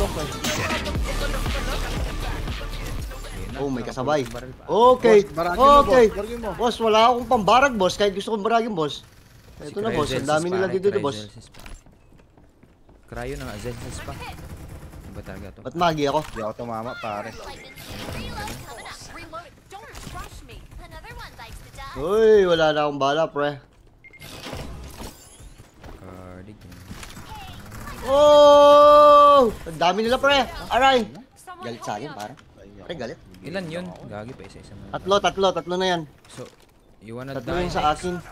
Tutok eh. Oh, may kasabay. Okay. Boss, baragin mo, Okay. boss, wala akong pambarag, boss. Kahit gusto kong baragin, boss. Si Ito na, boss. Ang dami nila dito, dito, boss. Cryo na nga, Zelsis pa. Ano ba talaga to? Ba't magi ako? Hindi ako tumama, pare. Uy, wala na akong bala, pre. Cardigan. Oh! Dami nila, pre. Aray. Galit sa akin, pare. Pre, galit. Ilan yun? Gagi pa isa-isa mo. Tatlo, tatlo, tatlo na yan. So, you wanna Tatlo die? yung sa akin.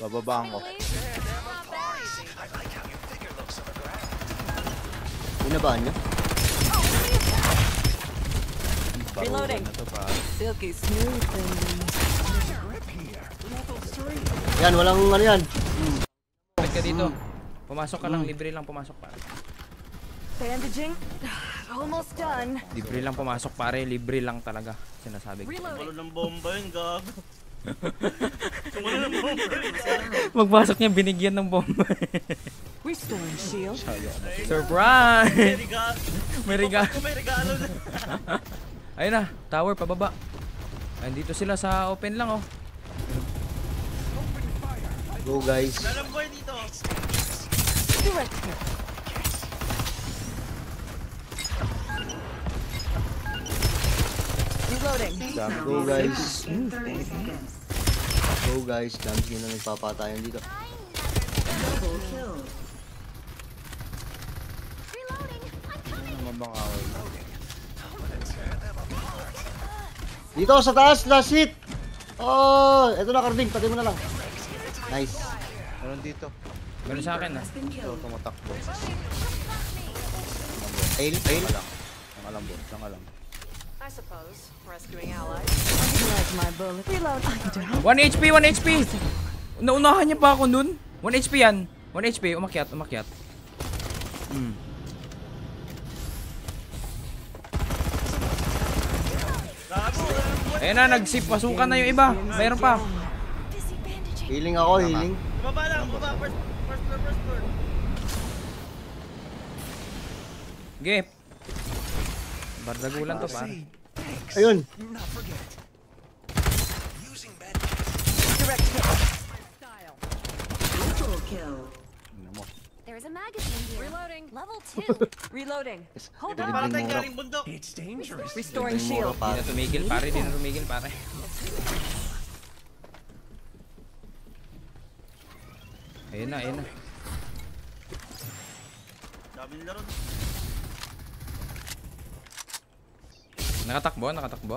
Bababaan ko. Binabaan niya. Reloading. Silky smooth Yan, walang ano yan. Ka dito. Pumasok ka lang, libre lang pumasok pare. bandaging. Almost done. Libre lang pumasok pare, libre lang talaga. Sinasabi ko. Reloading. ng bomba yun, yun. Magpasok niya, binigyan ng bomba. Restoring shield. May Surprise! regalo. May regalo. May regalo na. Ayun na, tower pababa. Andito sila sa open lang oh. Go, guys. Lalang boy dito. Direct hit. Reloading. Go, guys. Go, guys. Dami sila nagpapatayan dito. Reloading. I'm coming. Mabang away. Dito, sa taas, last hit. Oh, eto na, Carving. Patay mo na lang. Nice. Meron dito. Meron sa akin ah. Ito, tumatakbo. Fail, fail. Ang alam mo, ang alam. I suppose. Rescuing allies. My bullet. Reload. 1 HP, 1 HP! Naunahan niya pa ako nun. 1 HP yan. 1 HP, umakyat, umakyat. Hmm. Ayun na, nagsip. Pasukan na yung iba. Mayroon pa. Healing ako, healing. Baba lang, baba. First, first floor, first floor. Gep. Bardagulan to pare. Ayun. Mo. There's a magazine here. Reloading. Level 2. Reloading. Hold Hindi on. Para tayong galing bundok. Restoring Libreng mura, shield. Di pare. na tumigil pare, di na tumigil pare. Ayun na, ayun na. Dami nila ron. Nakatakbo, nakatakbo.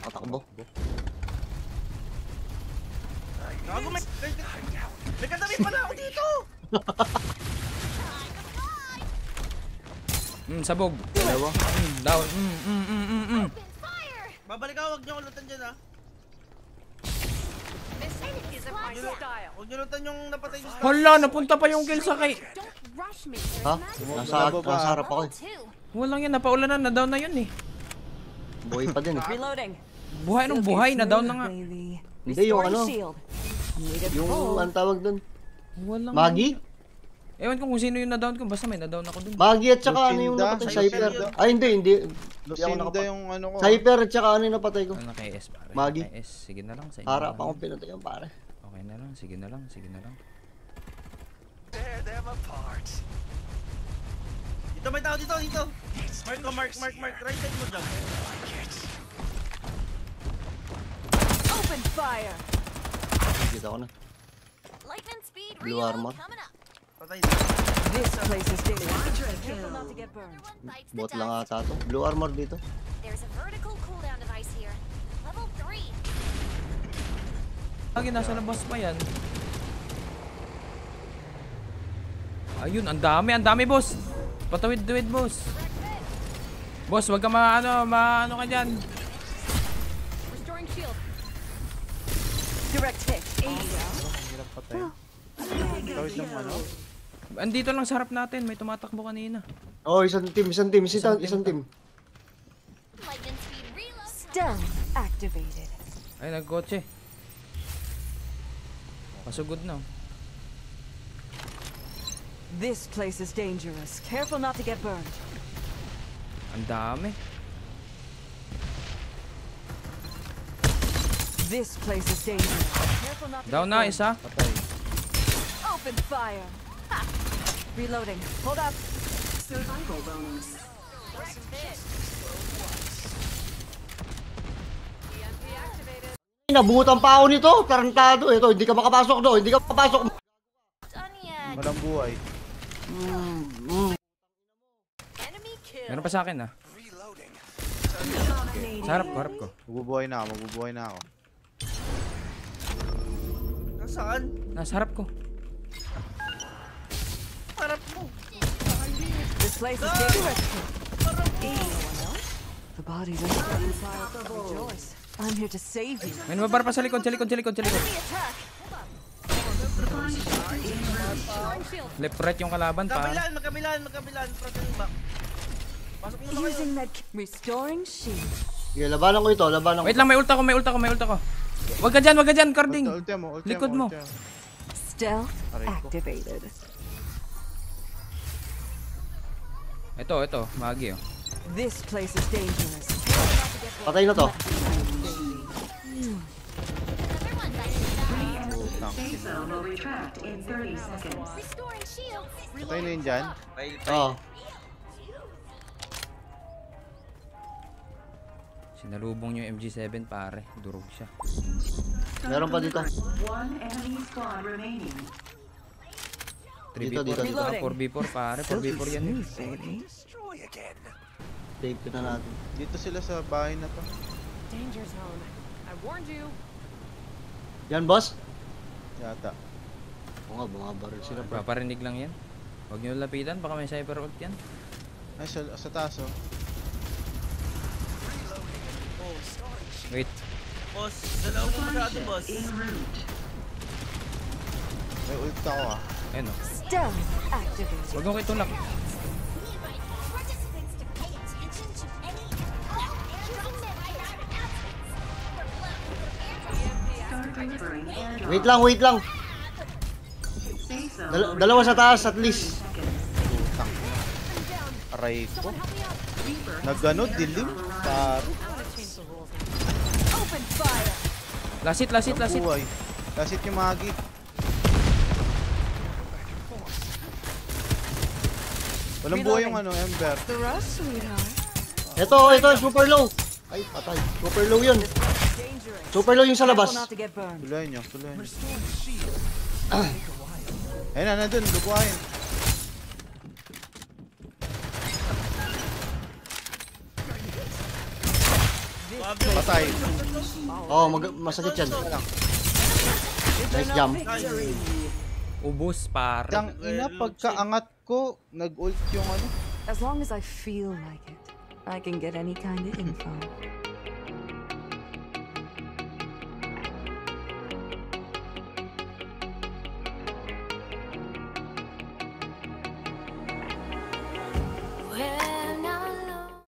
Katakbo. Gago, may... may- katabi pala ako dito! Mm, sabog. Dalawa. Mm, down. Mm, mm, mm, mm, mm. Open fire. Babalik ako, huwag niyo ko lutan dyan ha. Is it my style? Huwag niyo lutan yung napatay niyo sa... Hala, napunta pa yung kill sa kay. Ha? Nasa, nasa harap ako eh. 2. Walang yan, napaulanan, na down na yun eh. Buhay pa din eh. Reloading. Buhay nung buhay, na down na nga. Hindi, yung ano. Yung, ang tawag dun? Walang... Magi? Ewan ko kung sino yung na-down ko, basta may na-down ako dun. Magi at saka ano yung napatay? Cypher. Ay, hindi, hindi. Lucinda yung ano ko. Cypher at saka ano yung napatay ko? Ano kay S pare? Magi. Sige na lang sa inyo. Harap na lang. akong pinatay yung pare. Okay na lang, sige na lang, sige na lang. Dito may tao dito, dito! Mark ko, mark, mark, mark. Right side mo dyan. Open fire. Dito ako na. Lightning speed. Blue armor. Patay dito. This place is dangerous. Careful not to get burned. Bot lang ata to. Blue armor dito. There's a vertical Lagi nasa labas pa yan. Ayun, ang dami, ang dami boss. Patawid-duwid boss. Boss, wag ka maano, maano ka dyan. Restoring shield. Direct hit. Hirap patay. Tawid ng ano? Andito lang sa harap natin, may tumatakbo kanina. Oh, isang team, isang team, isang, isang team. Speed reload. Stealth activated. Ay, nagkotse. Pasugod na. This place is dangerous. Careful not to get burned. Ang dami. This place is dangerous. Careful not to Down get na, burned. isa. Patay. Open fire. Ha! Reloading. Hold up. Nabutan pa ako nito. Tarantado. Ito, hindi ka makapasok do. Hindi ka makapasok. Done yet. Walang buhay. Meron pa sa akin ah. Sa harap ko, harap ko. Magbubuhay na ako, magbubuhay na ako. Nasaan? Nasa harap ko. Harap mo. This place is dangerous. Anyone else? The bodies are Rejoice. I'm here to save you. May nababar pa sa likod, sa likod, sa likod, sa likod. Left right yung kalaban pa. Magkabilaan, magkabilaan, magkabilaan. Front back. Pasok mo na kayo. Restoring shield. Sige, labanan ko ito. Labanan ko. Wait lang, may ulta ko, may ulta ko, may ulta ko. Wag ka dyan, wag ka dyan, Carding. Ulti mo, ulti Likod mo. Stealth activated. Ito, ito, magi oh. This place is dangerous. Patay na to. Patay na yun dyan. Oo. Sinalubong niyo yung MG7 pare, durog siya. Meron pa dito. 3v4 Dito, dito, dito. dito. 4v4 pare, 4v4 yan baby. Take ko na natin. Dito sila sa bahay na to. Danger zone. I warned you. Yan, boss. Yata. Oo nga, bumabaril sila. bro. Paparinig lang yan. Huwag niyo lapitan, baka may cyber ult yan. Ay, sa, sa taas oh. Wait, Boss, dalawa mo masyado, boss. May ult ako ah. ayun oh. Stealth activated. Huwag mo kayo tulak. Wait lang, wait lang. Dal- dalawa sa taas at least. Utang. Aray ko. Nagano, dilim. Taro. Lasit, lasit, lasit. buhay. Lasit yung magi. Walang buhay yung ano, Ember. Ito, ito, super low. Ay, patay. Super low yun. Super low yung sa labas. Tuluyan nyo, tuluyan nyo. Ayun na, nandun, lukuhain. Patay. Oo, mag masakit yan. Nice jump. Ubus pare. Tang ina, pagkaangat ko, nag-ult yung ano. As long as I feel like it, I can get any kind of info.